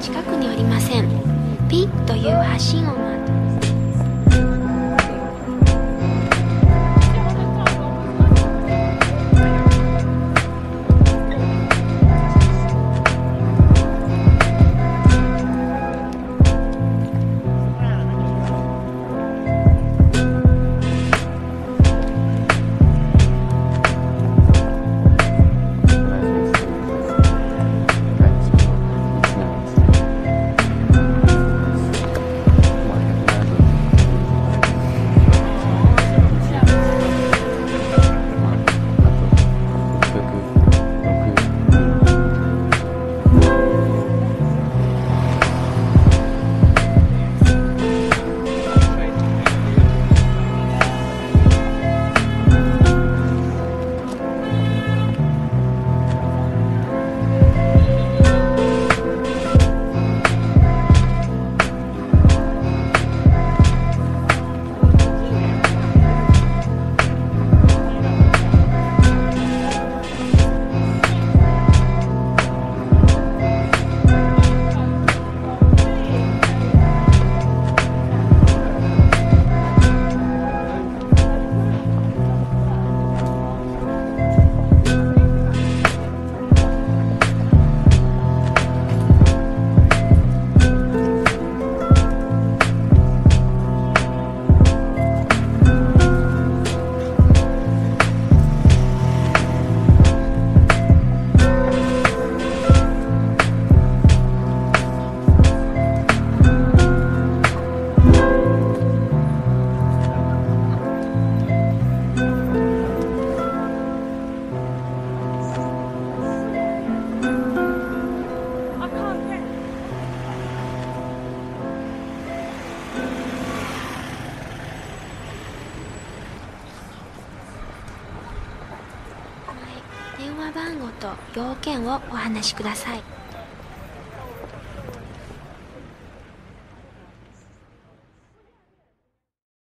近くにおりません。ピッという発信音は電話番号と要件をお話しください。